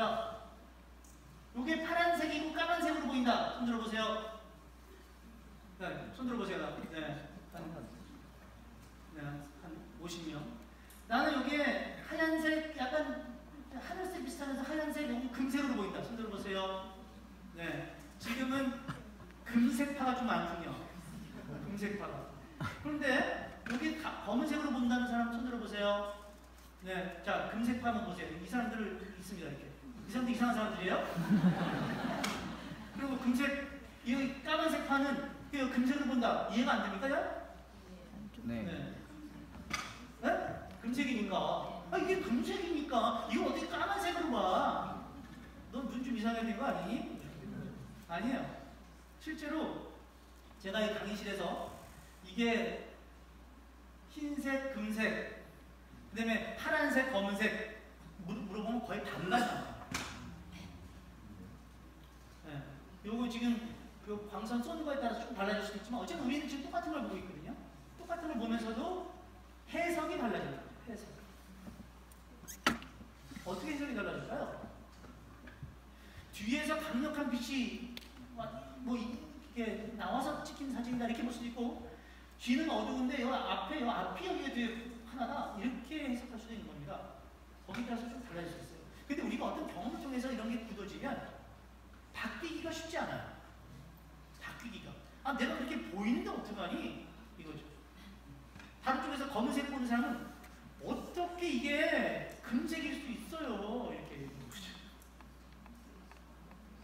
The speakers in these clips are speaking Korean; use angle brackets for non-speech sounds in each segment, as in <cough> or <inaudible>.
자, 요게 파란색이고 까만색으로 보인다. 손 들어보세요. 네, 손 들어보세요. 네, 한, 네, 한 50명. 나는 요게 하얀색, 약간 하늘색 비슷하면서 하얀색, 요거 금색으로 보인다. 손 들어보세요. 네, 지금은 금색파가 좀 많군요. 금색파가. 그런데 여기 가- 검은색으로 본다는 사람 손 들어보세요. 네, 자 금색파 한번 보세요. 이 사람들 있습니다 이렇게. 이 사람들 이상한 사람들이에요. 그리고 금색, 이 까만색 파는 그 금색으로 본다. 이해가 안 됩니까? 야? 네. 네. 네? 금색이니까. 아 이게 금색이니까 이거 어떻게 까만색으로 봐? 넌 눈 좀 이상하게 된 거 아니니? 아니에요. 실제로 제가 이 강의실에서 이게 흰색, 금색, 그 다음에 파란색, 검은색 물- 물어보면 거의 나와요. 네. 요거 지금 그 광선 쏘는 거에 따라서 좀 달라질 수도 있지만 어쨌든 우리는 지금 똑같은 걸 보고 있거든요. 똑같은 걸 보면서도 해석이 달라져요. 해석. 어떻게 해석이 달라질까요? 뒤에서 강력한 빛이 와- 뭐 이렇게 나와서 찍힌 사진이다 이렇게 볼 수도 있고 뒤는 어두운데 여 앞에 여 앞이 여기에 뒤에 하나다 이렇게 해석할 수도 있는 겁니다. 거기에 따라서 좀 달라질 수 있어요. 근데 우리가 어떤 경험을 통해서 이런 게 굳어지면 바뀌기가 쉽지 않아요. 바뀌기가. 아 내가 그렇게 보이는데 어떡하니? 이거죠. 다른 쪽에서 검은색 보는 사람은 어떻게 이게 금색일 수 있어요? 이렇게 얘기하는 거죠.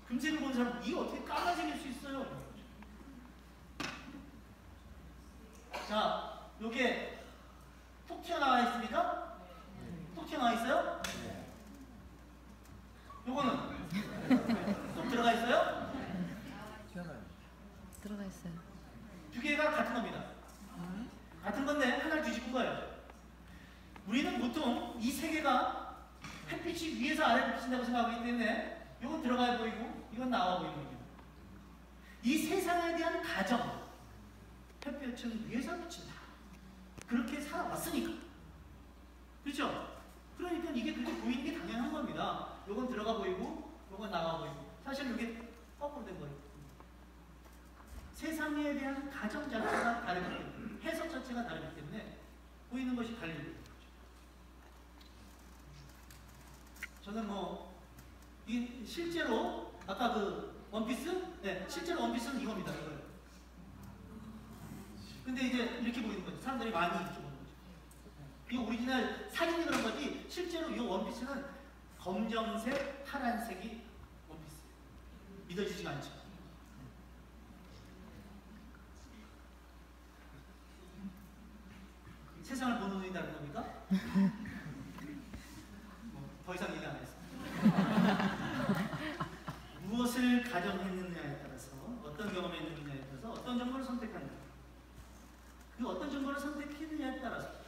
금색을 보는 사람은 이게 어떻게 까만색일 수 있어요? 자, 요게 톡 튀어나와 있습니까? 톡 튀어나와 있어요? 요거는 톡 들어가 있어요? 튀어나요. 들어가 있어요. 같은 건데 하나를 뒤집은 거예요. 우리는 보통 이 세 개가 햇빛이 위에서 아래로 비친다고 생각하기 때문에 이건 들어가 보이고 이건 나와 보이는 겁니다. 이 세상에 대한 가정, 햇볕은 위에서 비친다. 그렇게 살아왔으니까. 그렇죠? 그러니까 이게 그렇게 보이는 게 당연한 겁니다. 이건 들어가 보이고 이건 나와 보이고 사실 이게 거꾸로 된 거예요. 세상에 대한 가정 자체가 다르기 때문에 해석 자체가 다르기 때문에 보이는 것이 달라지는 거죠. 저는 뭐, 이 실제로, 아까 그 원피스? 네, 실제로 원피스는 이겁니다, 이거예요. 근데 이제 이렇게 보이는 거죠. 사람들이 많이 이렇게 보는 거죠. 이 오리지널 사진이 그런 거지, 실제로 이 원피스는 검정색, 파란색이 원피스예요. 믿어지지가 않죠. 세상을 보는 눈이 다른 겁니까? 뭐, 더 이상 얘기 안 하겠습니다. <laughs> 무엇을 가정했느냐에 따라서 어떤 경험을 했느냐에 따라서 어떤 정보를 선택하느냐 그 어떤 정보를 선택했느냐에 따라서